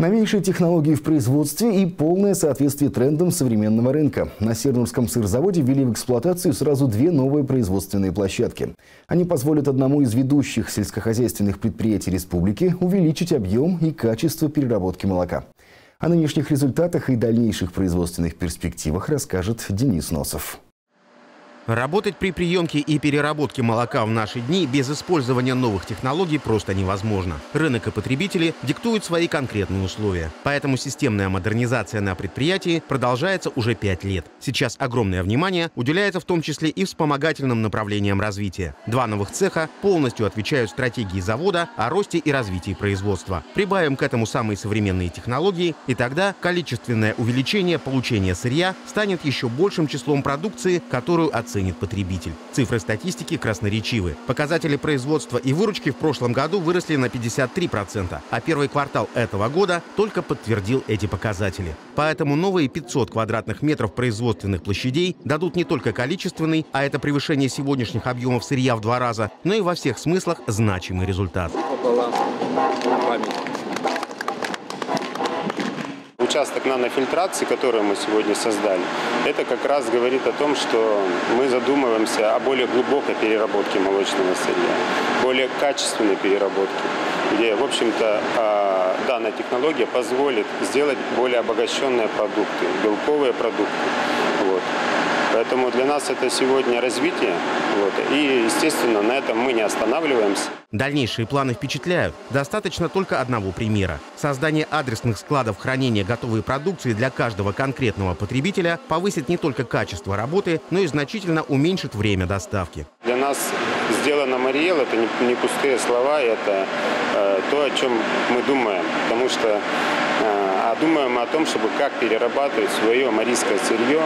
Новейшие технологии в производстве и полное соответствие трендам современного рынка. На Сернурском сырзаводе ввели в эксплуатацию сразу две новые производственные площадки. Они позволят одному из ведущих сельскохозяйственных предприятий республики увеличить объем и качество переработки молока. О нынешних результатах и дальнейших производственных перспективах расскажет Денис Носов. Работать при приемке и переработке молока в наши дни без использования новых технологий просто невозможно. Рынок и потребители диктуют свои конкретные условия. Поэтому системная модернизация на предприятии продолжается уже пять лет. Сейчас огромное внимание уделяется в том числе и вспомогательным направлениям развития. Два новых цеха полностью отвечают стратегии завода о росте и развитии производства. Прибавим к этому самые современные технологии, и тогда количественное увеличение получения сырья станет еще большим числом продукции, которую оценивают оценит потребитель. Цифры статистики красноречивы. Показатели производства и выручки в прошлом году выросли на 53%, а первый квартал этого года только подтвердил эти показатели. Поэтому новые 500 квадратных метров производственных площадей дадут не только количественный, а это превышение сегодняшних объемов сырья в два раза, но и во всех смыслах значимый результат. Участок нанофильтрации, который мы сегодня создали, это как раз говорит о том, что мы задумываемся о более глубокой переработке молочного сырья, более качественной переработке, где, в общем-то, а, данная технология позволит сделать более обогащенные продукты, белковые продукты. Вот. Поэтому для нас это сегодня развитие. Вот. И, естественно, на этом мы не останавливаемся. Дальнейшие планы впечатляют. Достаточно только одного примера. Создание адресных складов хранения готовой продукции для каждого конкретного потребителя повысит не только качество работы, но и значительно уменьшит время доставки. Для нас сделано Мариэл, это не, пустые слова, это э, то, о чем мы думаем. Потому что э, а думаем о том, чтобы как перерабатывать свое марийское сырье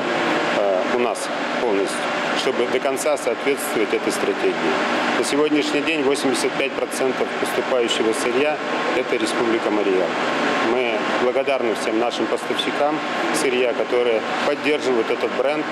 э, у нас полностью чтобы до конца соответствовать этой стратегии. На сегодняшний день 85% поступающего сырья – это Республика Мария. Мы благодарны всем нашим поставщикам сырья, которые поддерживают этот бренд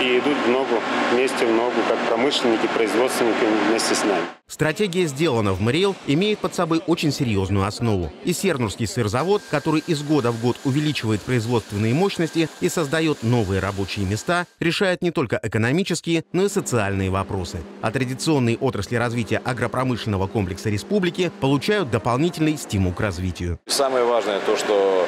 и идут в ногу, вместе в ногу, как промышленники, производственники вместе с нами. Стратегия «Сделана в Мариэл» имеет под собой очень серьезную основу. И Сернурский сырзавод, который из года в год увеличивает производственные мощности и создает новые рабочие места, решает не только экономические, но и социальные вопросы. А традиционные отрасли развития агропромышленного комплекса республики получают дополнительный стимул к развитию. Самое важное то, что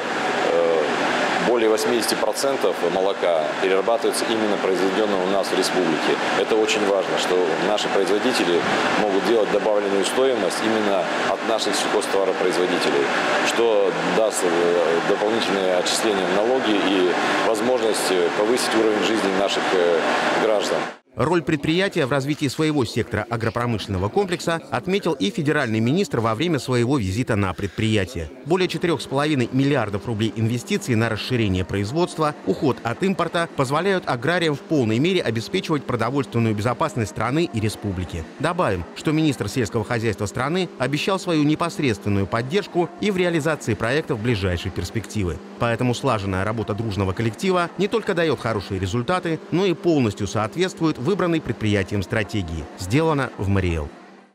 более 80% молока перерабатывается именно произведенного у нас в республике. Это очень важно, что наши производители могут делать добавленную стоимость именно от наших сельхозтоваропроизводителей, что даст э, дополнительное отчисление в налоги и возможность повысить уровень жизни наших э, граждан. Роль предприятия в развитии своего сектора агропромышленного комплекса отметил и федеральный министр во время своего визита на предприятие. Более 4,5 миллиардов рублей инвестиций на расширение производства, уход от импорта позволяют аграриям в полной мере обеспечивать продовольственную безопасность страны и республики. Добавим, что министр сельского хозяйства страны обещал свою непосредственную поддержку и в реализации проектов ближайшей перспективы. Поэтому слаженная работа дружного коллектива не только дает хорошие результаты, но и полностью соответствует выбранной предприятием стратегии. Сделано в Мариэл.